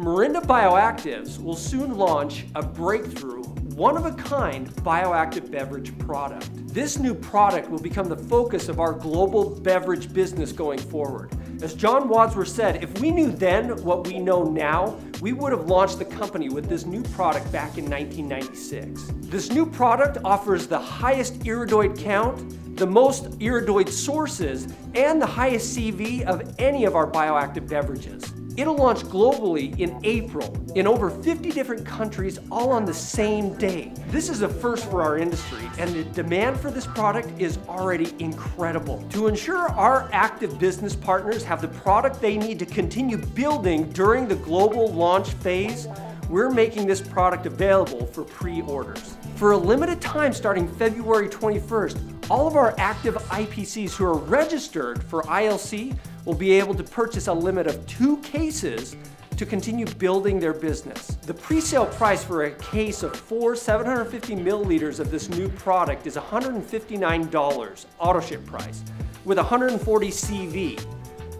Morinda Bioactives will soon launch a breakthrough, one of a kind bioactive beverage product. This new product will become the focus of our global beverage business going forward. As John Wadsworth said, if we knew then what we know now, we would have launched the company with this new product back in 1996. This new product offers the highest iridoid count, the most iridoid sources, and the highest CV of any of our bioactive beverages. It'll launch globally in April in over 50 different countries all on the same day. This is a first for our industry and the demand for this product is already incredible. To ensure our active business partners have the product they need to continue building during the global launch phase, we're making this product available for pre-orders. For a limited time starting February 21st, all of our active IPCs who are registered for ILC will be able to purchase a limit of two cases to continue building their business. The pre-sale price for a case of four 750 milliliters of this new product is $159 auto ship price with 140 CV.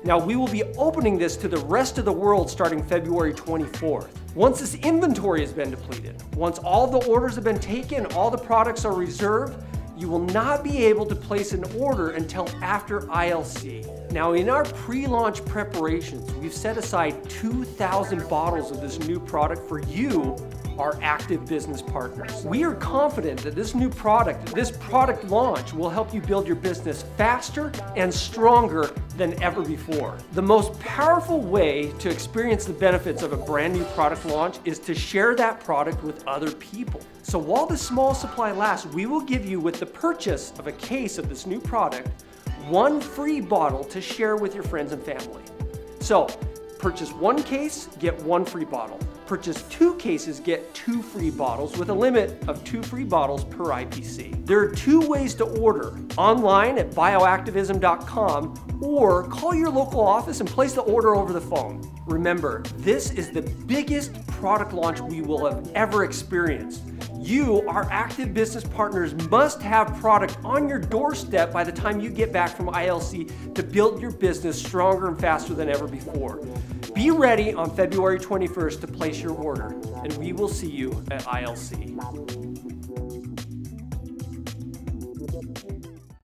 Now we will be opening this to the rest of the world starting February 24th. Once this inventory has been depleted, once all the orders have been taken, all the products are reserved, you will not be able to place an order until after ILC. Now in our pre-launch preparations, we've set aside 2,000 bottles of this new product for you our active business partners. We are confident that this new product, this product launch will help you build your business faster and stronger than ever before. The most powerful way to experience the benefits of a brand new product launch is to share that product with other people. So while the small supply lasts, we will give you with the purchase of a case of this new product, one free bottle to share with your friends and family. So purchase one case, get one free bottle. Purchase two cases, get two free bottles with a limit of two free bottles per IPC. There are two ways to order, online at bioactivism.com or call your local office and place the order over the phone. Remember, this is the biggest product launch we will have ever experienced. You, our active business partners, must have product on your doorstep by the time you get back from ILC to build your business stronger and faster than ever before. Be ready on February 21st to place your order, and we will see you at ILC.